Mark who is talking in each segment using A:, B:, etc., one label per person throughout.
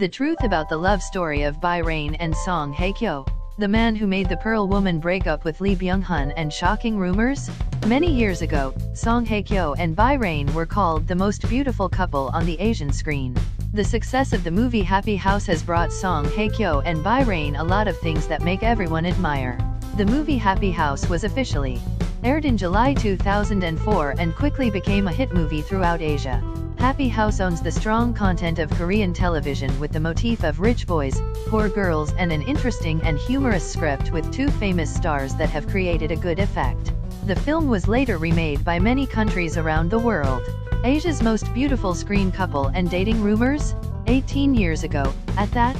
A: The truth about the love story of Bai Rain and Song Hye Kyo. The man who made the Pearl Woman break up with Lee Byung-hun and shocking rumors? Many years ago, Song Hye Kyo and Bai Rain were called the most beautiful couple on the Asian screen. The success of the movie Happy House has brought Song Hye Kyo and Bai Rain a lot of things that make everyone admire. The movie Happy House was officially aired in July 2004 and quickly became a hit movie throughout Asia. Happy House owns the strong content of Korean television with the motif of rich boys, poor girls and an interesting and humorous script with two famous stars that have created a good effect. The film was later remade by many countries around the world. Asia's most beautiful screen couple and dating rumors? 18 years ago, at that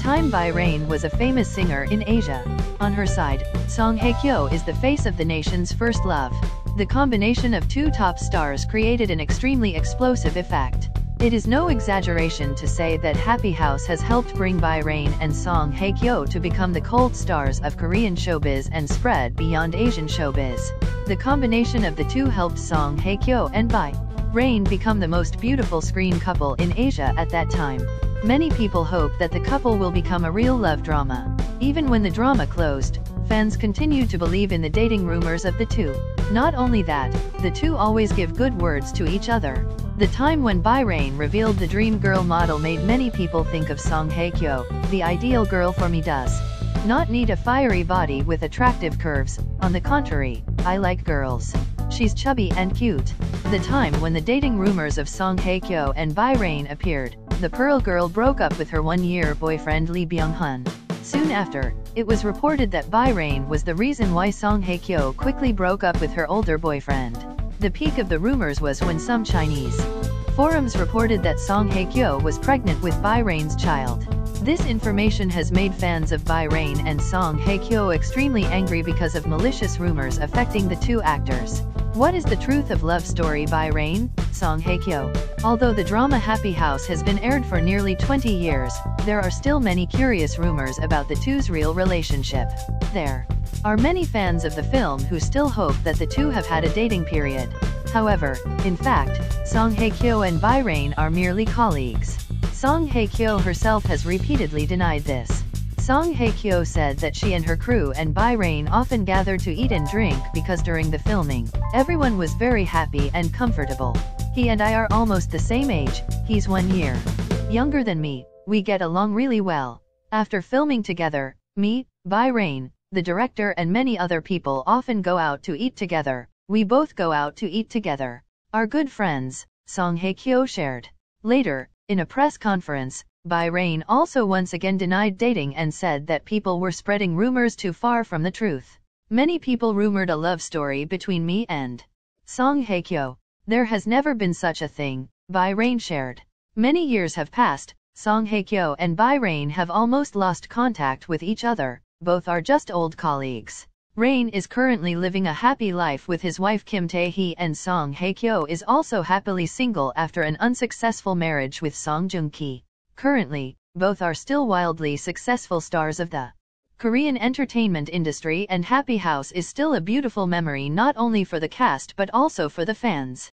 A: time Bai Rain was a famous singer in Asia. On her side, Song Hye Kyo is the face of the nation's first love. The combination of two top stars created an extremely explosive effect. It is no exaggeration to say that Happy House has helped bring Bai Rain and Song Hye Kyo to become the cult stars of Korean showbiz and spread beyond Asian showbiz. The combination of the two helped Song Hye Kyo and Bai Rain become the most beautiful screen couple in Asia at that time. Many people hope that the couple will become a real love drama. Even when the drama closed, fans continue to believe in the dating rumors of the two. Not only that, the two always give good words to each other. The time when Bai Rain revealed the dream girl model made many people think of Song Hye Kyo, the ideal girl for me does not need a fiery body with attractive curves, on the contrary, I like girls. She's chubby and cute. The time when the dating rumors of Song Hye Kyo and Bai Rain appeared, the Pearl girl broke up with her one-year boyfriend Lee Byung-hun. Soon after, it was reported that Bai Rain was the reason why Song Hye Kyo quickly broke up with her older boyfriend. The peak of the rumors was when some Chinese forums reported that Song Hye Kyo was pregnant with Bai Rain's child. This information has made fans of Bai Rain and Song Hye Kyo extremely angry because of malicious rumors affecting the two actors. What is the truth of love story Bai Rain, Song Hye Kyo? Although the drama Happy House has been aired for nearly 20 years, there are still many curious rumors about the two's real relationship. There are many fans of the film who still hope that the two have had a dating period. However, in fact, Song Hye Kyo and Bai Rain are merely colleagues. Song Hye Kyo herself has repeatedly denied this. Song Hye Kyo said that she and her crew and Bai Rain often gathered to eat and drink because during the filming, everyone was very happy and comfortable. He and I are almost the same age, he's one year younger than me, we get along really well. After filming together, me, Bai Rain, the director and many other people often go out to eat together, we both go out to eat together. Our good friends, Song Hye Kyo shared. Later, in a press conference, Bai Rain also once again denied dating and said that people were spreading rumors too far from the truth. Many people rumored a love story between me and Song Hye Kyo. There has never been such a thing, Bai Rain shared. Many years have passed, Song Hye Kyo and Bai Rain have almost lost contact with each other, both are just old colleagues. Rain is currently living a happy life with his wife Kim Tae-hee and Song Hye Kyo is also happily single after an unsuccessful marriage with Song Joong-ki. Currently, both are still wildly successful stars of the Korean entertainment industry and Happy House is still a beautiful memory not only for the cast but also for the fans.